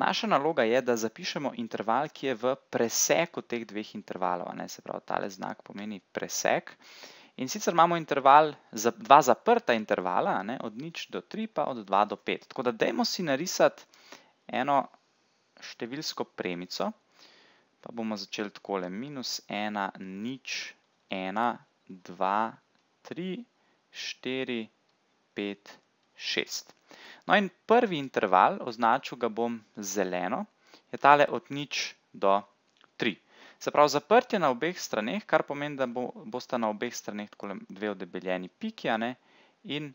Naša naloga je, da zapišemo interval, ki je v preseku teh dveh intervalov. Ne? Se pravi, tale znak pomeni presek. In sicer imamo interval, dva zaprta intervala, ne? od nič do tri, pa od dva do pet. Tako da dajmo si narisati eno številsko premico, pa bomo začeli takole, minus ena, nič, ena, dva, tri, štiri, pet, šest. No in prvi interval, označil ga bom zeleno, je tale od nič do tri. Se pravi, zaprtje na obeh straneh, kar pomeni, da bo, bosta na obeh straneh takole dve odebeljeni piki, a ne, in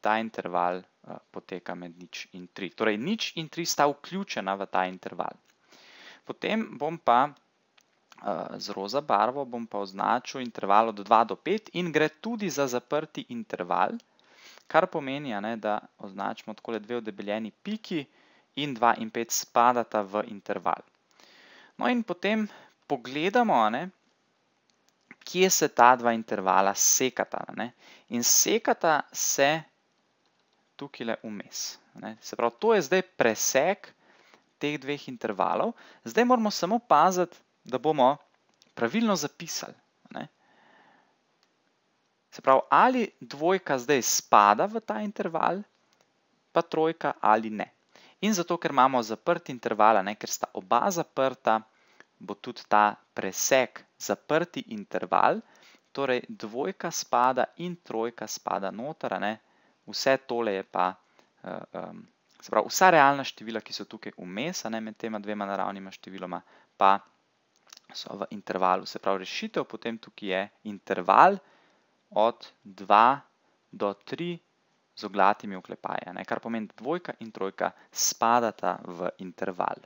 ta interval uh, poteka med nič in tri. Torej, nič in tri sta vključena v ta interval. Potem bom pa uh, z roza barvo bom pa označil interval od 2 do 5 in gre tudi za zaprti interval, kar pomeni, ne, da označimo takole dve odebeljeni piki in 2 in 5 spadata v interval. No in potem pogledamo, ne, kje se ta dva intervala sekata. Ne, in sekata se tukaj vmes. Ne. Se pravi, to je zdaj presek teh dveh intervalov. Zdaj moramo samo paziti, da bomo pravilno zapisali. Se pravi, ali dvojka zdaj spada v ta interval, pa trojka ali ne. In zato, ker imamo zaprt interval, ne, ker sta oba zaprta, bo tudi ta presek zaprti interval, torej dvojka spada in trojka spada noter, ne. vse tole je pa, um, se pravi, vsa realna števila, ki so tukaj vmes, ne, med tema dvema naravnima številoma, pa so v intervalu. Se pravi, rešitev potem tukaj je interval, od 2 do 3 z oglatimi oklepaji, kar pomeni, da dvojka in trojka spadata v interval.